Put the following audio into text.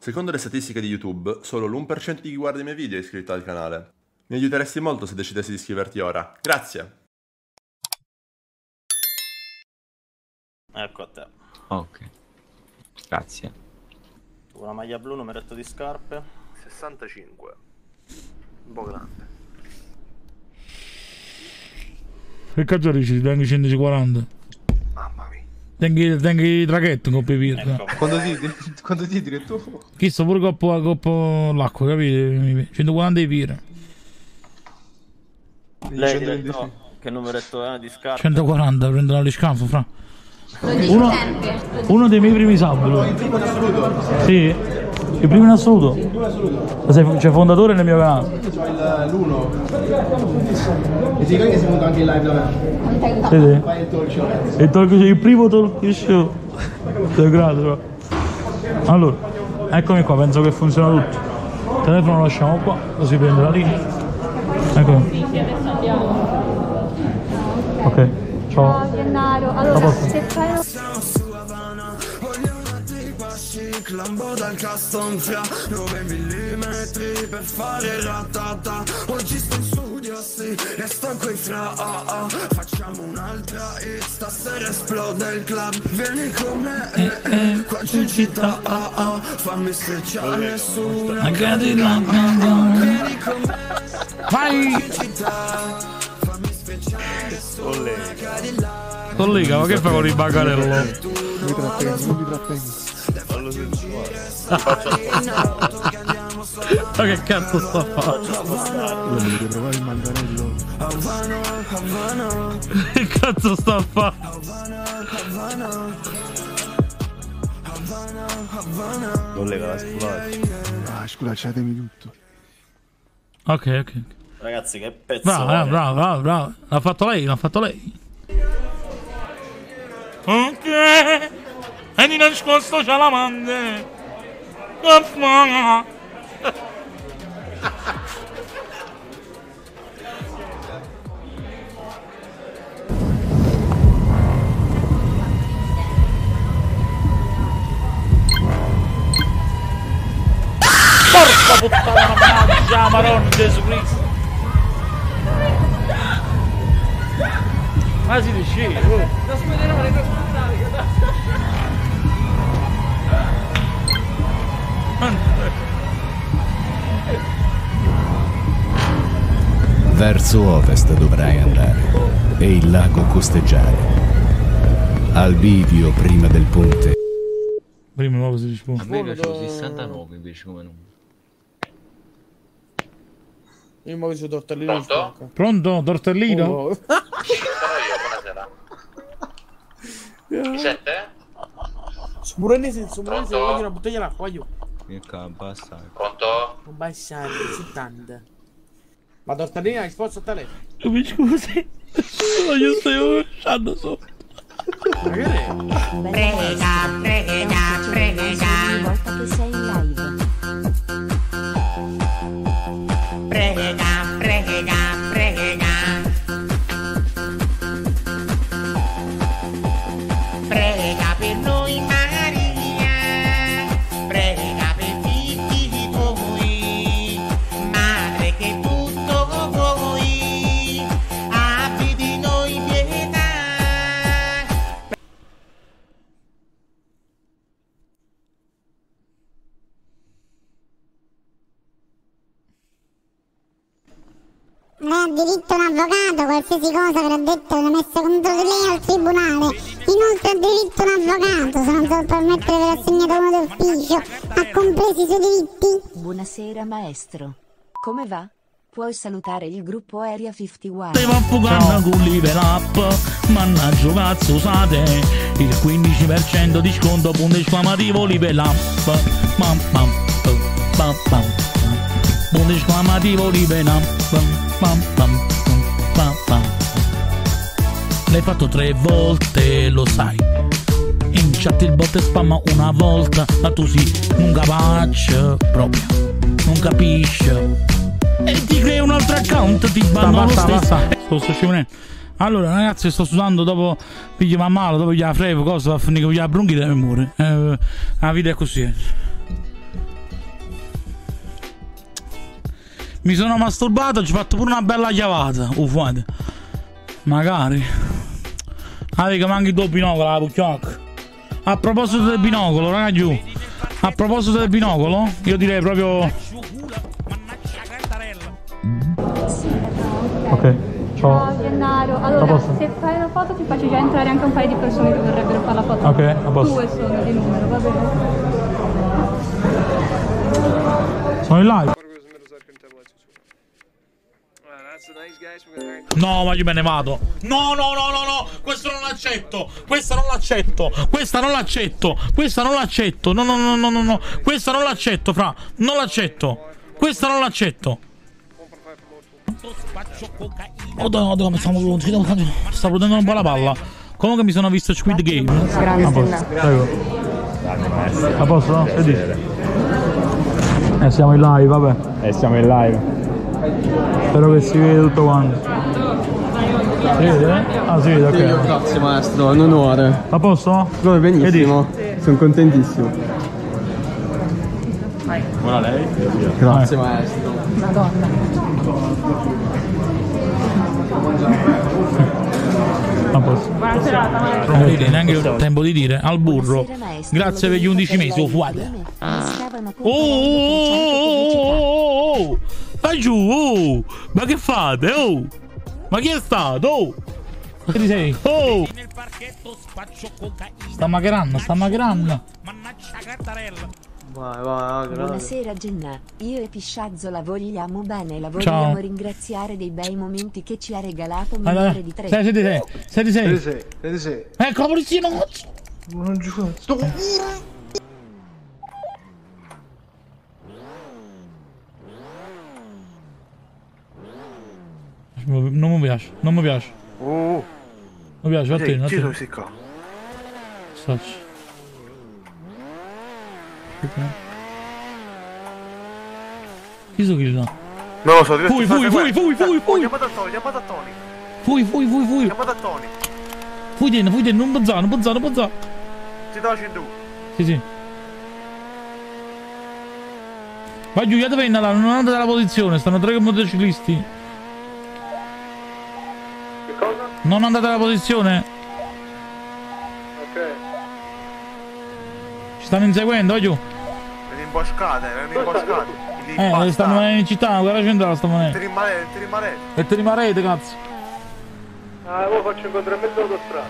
Secondo le statistiche di YouTube, solo l'1% di chi guarda i miei video è iscritto al canale. Mi aiuteresti molto se decidessi di iscriverti ora. Grazie! Ecco a te. Ok. Grazie. Una maglia blu, numeretto di scarpe. 65. Un po' grande. Che cazzo dici? Tengo 140. Tengo, tengo i traghetti con pipir. Ecco. Quando ti, quando ti dire tu... Chi sto pure coppo, coppo l'acqua, capite? 140 di pire. Lei 125. diretto, che numeretto è di scarpe? 140, prendo la liscanfo, fra. Uno, uno dei miei primi saboli. Il primo in assoluto. Sì, il primo in assoluto. Sei, cioè fondatore nel mio canale. C'ho il- l'uno. E ti ricordi che sei venuto anche in live da me? Aiutato. Vedi? Fai il talk show. E talk show, il primo talk show. Sei grato. Allora, eccomi qua, penso che funziona tutto. Il telefono lo lasciamo qua, così prende la linea. Ecco. Ok, ciao. Gennaro, A allora se fai lo dal custom fra 9 mm per fare ratata. Oggi sto in studio sì e sto qui fra ah, ah. Facciamo un'altra hit stasera esplode il club. Vieni con me eh, eh, qua c'è in città ah, ah. Fammi strecciare su una Magari la Vieni con me Vai! in città. Fammi strecciare su una Cadillac Collega, ma che fai con il bagarello? Non mi trattegni, non mi trattegni. Ma che cazzo sto a fare? Io mi devo provare il manganello. Che cazzo sto a fare? Collega la scuola. Ah, sculacciatemi tutto. Ok, ok. Ragazzi, che pezzo. Bravo, bravo, bravo, bravo. L'ha fatto lei, l'ha fatto lei. Ok. E di nascosto c'è la mande. Papà. Porca puttana, mannaggia, Madonna Gesù Cristo. Ma si dice, oh. Verso ovest dovrai andare e il lago costeggiare. Al bivio prima del ponte. Prima nuovo si risponde. A me piace 69 invece come numero. Io mi ho tortellino in stocca. Pronto, tortellino? Oh. Sono io, buonasera. Mi sente? Smuranese, Pronto? voglio una bottiglia d'acqua, io. Io basta. Pronto? Bassare, 70. Ma tortellina hai risposto a telefono? Mi scusi. Ma io sto uscendo sotto. prega, prega, prega. Ogni ha diritto un avvocato, qualsiasi cosa avrà detto l'ha messo contro di lei al tribunale. Inoltre ha diritto un avvocato, se non so permettere per assegnato uno d'ufficio, ha compresi i suoi diritti. Buonasera maestro. Come va? Puoi salutare il gruppo Area 51. Stiamo affogando con live up Mannaggia cazzo usate Il 15% di sconto punto esclamativo live up Pam pam pam pam Punto esclamativo live up Pam pam pam pam L'hai fatto tre volte lo sai In chat il bot spamma una volta Ma tu sì, non capace proprio Non capisci e ti crei un altro account, ti banno lo stesso. Sto, sto scivolendo. Allora, ragazzi, sto sudando dopo pigli va male, dopo gli frevo, cosa con gli bronchite e muore. Eh, la vita è così. Mi sono masturbato, ci ho fatto pure una bella chiavata. Uffate. Magari. Ah, che manchi tuo binocolo, la pucciocca. A proposito del binocolo, raga giù. A proposito del binocolo, io direi proprio. Ok, Ciao Gennaro, A allora se fai una foto ti faccio già entrare anche un paio di persone che vorrebbero fare la foto. Ok, a posto. Due sono di numero, va bene? Sono in live. No, ma io me ne vado. No, no, no, no, no. Questo non l'accetto. Questa non l'accetto. Questa non l'accetto. Questa non l'accetto. No, no, no, no, no, no. Questa non l'accetto, fra. Non l'accetto. Questa non l'accetto. Oddio, oddio, mi stiamo sta prudendo un po' la palla. Comunque mi sono visto Squid Game. A posto. Prego. A posto? Che dici? Eh, siamo in live, vabbè. Eh, siamo in live. Spero che si vede tutto quanto. Si vede? eh? Ah, si vede, ok. Grazie maestro, è un onore. A posto? Come benissimo. Sono contentissimo. Buona lei? Grazie maestro. A posto. Buona serata, maestro. Non dire neanche il tempo di dire al burro. Grazie per gli 11 mesi, oh fuate. Oh, oh, oh, oh, oh, Vai giù, oh. Ma che fate, oh? Ma chi è stato, oh? Che sei? Oh! Sta macherando, sta macherando. Vai, vai, grazie. Buonasera Genna, io e Pisciazzo la vogliamo bene, la Ciao. vogliamo ringraziare dei bei momenti che ci ha regalato Vai, migliore vai. di tre. Siete sei. Siete sei. Siete sei, siete sei. Ecco la polizia, no! Non giuro. Sto... Non mi piace, non mi piace. Oh, Mi piace, chi te. sono questi qua? Stacci. Chi sono chi là? Non lo so, ti Fui, fui, fui, fui, fui, fui. Chiamate a Tony, chiamate a Tony. Fui, fui, fui, fui. Chiamate a Tony. Fui dentro, fui dentro, non pensare, non pensare, non pensare. Ti do la cintura. Sì, sì. Vai giù, io dove là, non andate dalla posizione, stanno tre motociclisti. Che cosa? Non andate dalla posizione. Ok. Ci stanno inseguendo, vai giù. Le imboscate, le imboscate. Li Eh, basta. stanno venendo in città, guarda centrale stanno Ti venendo. ti rimanete. E te rimarrete, cazzo. Ah, ora faccio incontrare a mezzo autostrada.